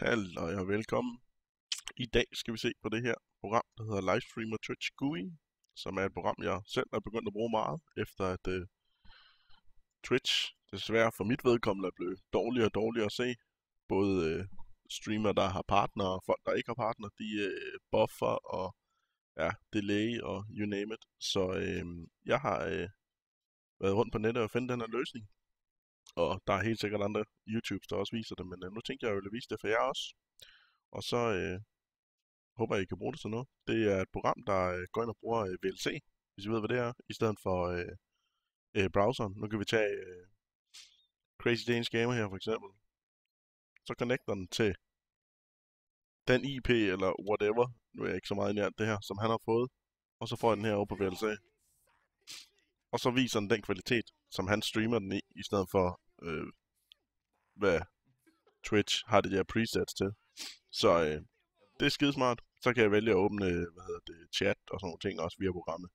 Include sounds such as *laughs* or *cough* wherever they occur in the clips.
Hallo og velkommen. I dag skal vi se på det her program, der hedder Livestreamer Twitch GUI, som er et program, jeg selv er begyndt at bruge meget, efter at uh, Twitch desværre for mit vedkommende er blevet dårligere og dårligere at se. Både øh, uh, streamer, der har partner, og folk, der ikke har partner, de uh, buffer og ja, delay og you name it. Så uh, jeg har uh, været rundt på nettet og finde den her løsning, og der er helt sikkert andre YouTubes, der også viser det, men øh, nu tænkte jeg, at jeg ville vise det for jer også. Og så øh, håber jeg, I kan bruge det til noget. Det er et program, der øh, går ind og bruger øh, VLC, hvis I ved, hvad det er, i stedet for øh, øh, browseren. Nu kan vi tage øh, Crazy Danish Gamer her for eksempel. Så connecter den til den IP eller whatever, nu er jeg ikke så meget i det her, som han har fået. Og så får jeg den her over på VLC og så viser den den kvalitet, som han streamer den i, i stedet for, øh, hvad Twitch har det der presets til. Så øh, det er skidesmart. Så kan jeg vælge at åbne hvad hedder det, chat og sådan nogle ting også via programmet.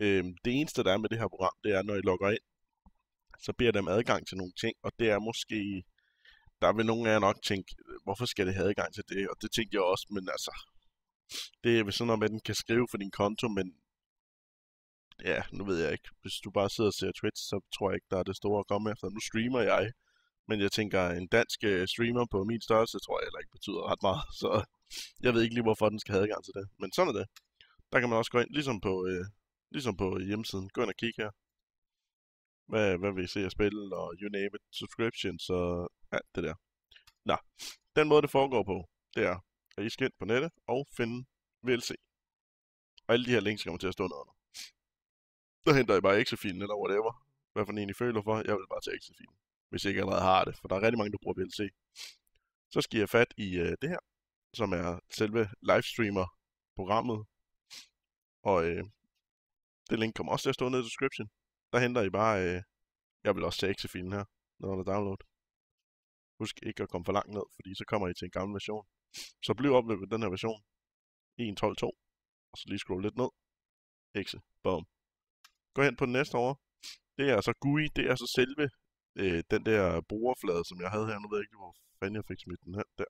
Øh, det eneste, der er med det her program, det er, når I logger ind, så beder dem adgang til nogle ting, og det er måske, der vil nogen af jer nok tænke, hvorfor skal det have adgang til det? Og det tænkte jeg også, men altså, det er sådan noget med, at den kan skrive for din konto, men ja, nu ved jeg ikke. Hvis du bare sidder og ser Twitch, så tror jeg ikke, der er det store at komme efter. Nu streamer jeg, men jeg tænker, en dansk øh, streamer på min størrelse, tror jeg heller ikke betyder ret meget. *laughs* Så jeg ved ikke lige, hvorfor den skal have adgang til det. Men sådan er det. Der kan man også gå ind, ligesom på, øh, ligesom på hjemmesiden. Gå ind og kigge her. Hvad, hvad vil I se at spille, og you name it, subscriptions og alt det der. Nå, den måde det foregår på, det er, at I skal ind på nettet og finde VLC. Og alle de her links kommer til at stå under. Så henter jeg bare exe-filen eller whatever. Hvad for en I føler for. Jeg vil bare tage exe-filen. Hvis jeg ikke allerede har det. For der er rigtig mange, der bruger VLC. Så skal jeg fat i øh, det her. Som er selve livestreamer-programmet. Og øh, det link kommer også til at stå nede i description. Der henter I bare... Øh, jeg vil også tage exe-filen her. Når der er download. Husk ikke at komme for langt ned, fordi så kommer I til en gammel version. Så bliv op med den her version. 1.12.2. Og så lige scroll lidt ned. Exe. Boom. Gå hen på den næste over. Det er så GUI, det er så selve øh, den der brugerflade, som jeg havde her. Nu ved jeg ikke, hvor fanden jeg fik smidt den her. Der.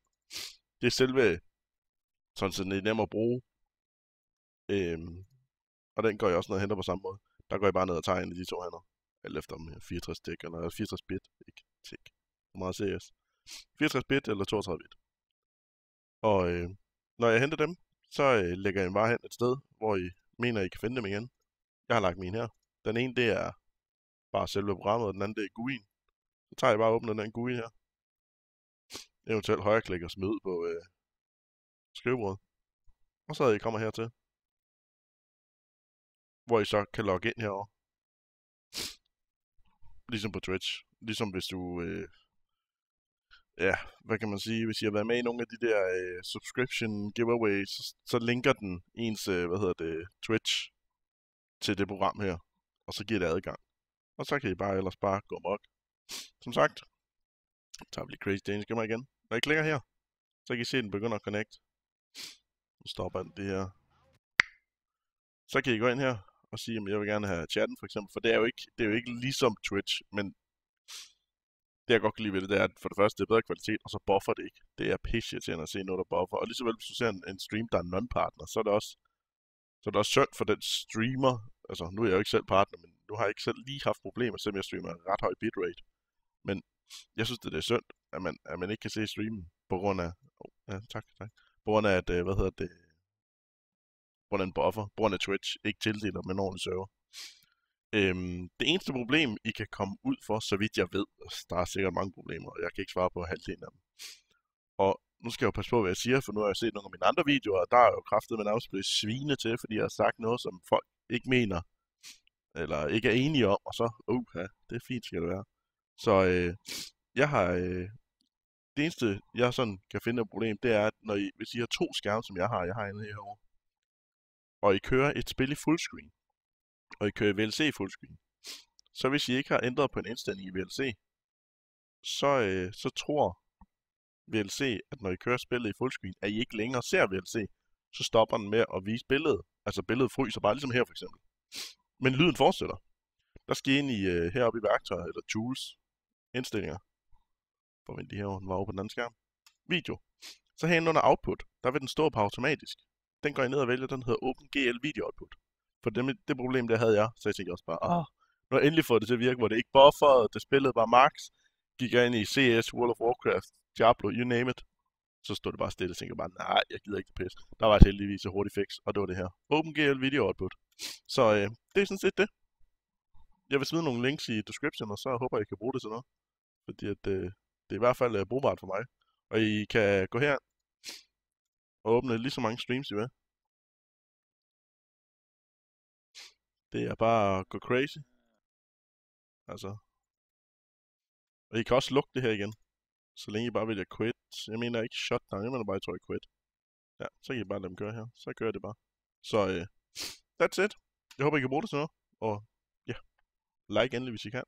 Det er selve, sådan så det er nemt at bruge. Øhm, og den går jeg også ned og henter på samme måde. Der går jeg bare ned og tager en af de to hænder. Alt efter om 64 stik, eller 64 bit, ikke tik. Hvor meget CS. 64 bit eller 32 bit. Og øh, når jeg henter dem, så øh, lægger jeg dem bare hen et sted, hvor I mener, I kan finde dem igen. Jeg har lagt min her. Den ene, det er bare selve programmet, og den anden, det er GUI'en. Så tager jeg bare og åbner den GUI her. Eventuelt højreklik og smid på øh, skrivebordet. Og så I kommer hertil. Hvor I så kan logge ind herover. Ligesom på Twitch. Ligesom hvis du... Øh, ja, hvad kan man sige? Hvis I har været med i nogle af de der øh, subscription giveaways, så, så linker den ens, øh, hvad hedder det, Twitch til det program her, og så giver det adgang. Og så kan I bare ellers bare gå mok. Som sagt, tager vi lige Crazy Danish Gamer igen. Når I klikker her, så kan I se, at den begynder at connect. Nu stopper den det her. Så kan I gå ind her og sige, at jeg vil gerne have chatten for eksempel, for det er jo ikke, det er jo ikke ligesom Twitch, men det jeg godt kan lide ved det, det er, at for det første, det er bedre kvalitet, og så buffer det ikke. Det er pisse til at se noget, der buffer. Og lige så vel, hvis du ser en, en stream, der er non-partner, så er det også så det er også synd for den streamer. Altså, nu er jeg jo ikke selv partner, men nu har jeg ikke selv lige haft problemer, selvom jeg streamer ret høj bitrate. Men jeg synes, det er synd, at man, at man ikke kan se streamen på grund af... Oh, ja, tak, tak. På grund af, at, øh, hvad hedder det... På grund af en buffer. På grund af Twitch ikke tildeler med en ordentlig server. Øhm, det eneste problem, I kan komme ud for, så vidt jeg ved, altså, der er sikkert mange problemer, og jeg kan ikke svare på halvdelen af dem. Og nu skal jeg jo passe på, hvad jeg siger, for nu har jeg set nogle af mine andre videoer, og der er jo kraftet med nærmest blevet svine til, fordi jeg har sagt noget, som folk ikke mener, eller ikke er enige om, og så, uh, ja, det er fint, skal det være. Så øh, jeg har, øh, det eneste, jeg sådan kan finde et problem, det er, at når I, hvis I har to skærme, som jeg har, jeg har en herovre, og I kører et spil i fullscreen, og I kører VLC fullscreen, så hvis I ikke har ændret på en indstilling i VLC, så, øh, så tror VLC, at når I kører spillet i fullscreen, at I ikke længere ser VLC, så stopper den med at vise billedet. Altså billedet fryser bare ligesom her for eksempel. Men lyden fortsætter. Der skal I ind i øh, heroppe i værktøjer, eller tools, indstillinger. Forvent lige her, den var over på den anden skærm. video, så herinde under output, der vil den stå på automatisk. Den går jeg ned og vælger, den hedder OpenGL Video Output. For det, det problem, der havde jeg, så jeg tænkte også bare, ah, nu har jeg endelig fået det til at virke, hvor det ikke bufferede, det spillede bare max, gik jeg ind i CS, World of Warcraft, Diablo, you name it, så stod det bare stille, og tænkte bare, nej, jeg gider ikke det pis. Der var et heldigvis et hurtigt fix, og det var det her. OpenGL Video Output. Så øh, det er sådan set det. Jeg vil smide nogle links i description, og så håber jeg, I kan bruge det til noget. Fordi at, øh, det er i hvert fald øh, brugbart for mig. Og I kan gå her og åbne lige så mange streams, I vil. Det er bare at gå crazy. Altså. Og I kan også lukke det her igen. Så længe I bare vælger quit. Jeg mener ikke shutdown, jeg mener bare, at I tror, I quit. Ja, så kan I bare lade dem køre her. Så kører det bare. Så øh, that's it. Jeg håber, I kan bruge det til noget. Og ja, like endelig, hvis I kan.